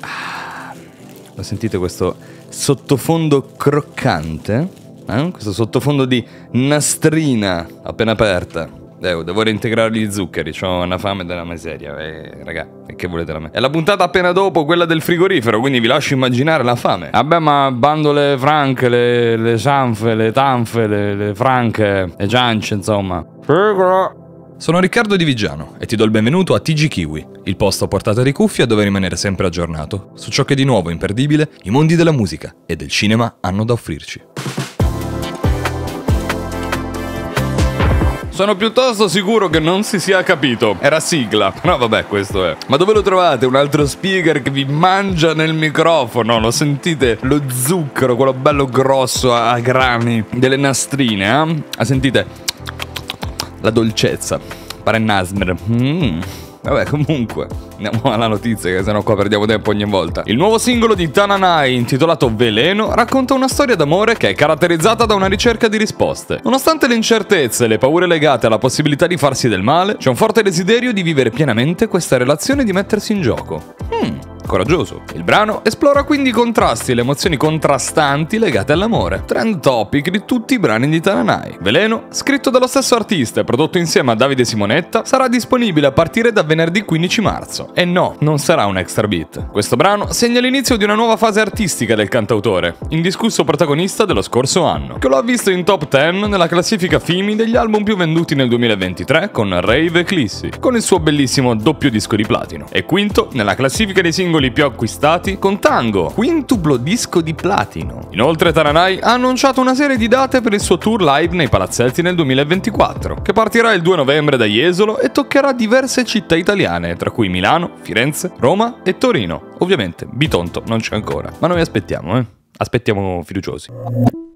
Ah, lo sentite questo sottofondo croccante? Eh? Questo sottofondo di nastrina appena aperta. Devo, devo reintegrare gli zuccheri, ho una fame della miseria. Eh, raga, che volete da me? È la puntata appena dopo quella del frigorifero, quindi vi lascio immaginare la fame. Vabbè, ma bando le franche, le, le sanfe, le tanfe, le, le franche, le ciance, insomma. Sono Riccardo Di Vigiano e ti do il benvenuto a TG Kiwi, il posto a portata di cuffia dove rimanere sempre aggiornato su ciò che di nuovo imperdibile i mondi della musica e del cinema hanno da offrirci. Sono piuttosto sicuro che non si sia capito. Era sigla. No, vabbè, questo è. Ma dove lo trovate? Un altro speaker che vi mangia nel microfono. Lo sentite? Lo zucchero, quello bello grosso a grani delle nastrine, eh? Ah, sentite? La dolcezza. Pare Nasmer. Mmm. Vabbè, comunque, andiamo alla notizia, che sennò qua perdiamo tempo ogni volta. Il nuovo singolo di Tananai, intitolato Veleno, racconta una storia d'amore che è caratterizzata da una ricerca di risposte. Nonostante le incertezze e le paure legate alla possibilità di farsi del male, c'è un forte desiderio di vivere pienamente questa relazione e di mettersi in gioco. Hmm coraggioso. Il brano esplora quindi i contrasti e le emozioni contrastanti legate all'amore, trend topic di tutti i brani di Tananai. Veleno, scritto dallo stesso artista e prodotto insieme a Davide Simonetta, sarà disponibile a partire da venerdì 15 marzo. E no, non sarà un extra beat. Questo brano segna l'inizio di una nuova fase artistica del cantautore, indiscusso protagonista dello scorso anno, che lo ha visto in top 10 nella classifica FIMI degli album più venduti nel 2023 con Rave Eclissi, con il suo bellissimo doppio disco di platino, e quinto nella classifica dei singoli singoli più acquistati con Tango, quintuplo disco di platino. Inoltre Taranai ha annunciato una serie di date per il suo tour live nei palazzetti nel 2024, che partirà il 2 novembre da Jesolo e toccherà diverse città italiane, tra cui Milano, Firenze, Roma e Torino. Ovviamente Bitonto non c'è ancora, ma noi aspettiamo, eh. Aspettiamo fiduciosi.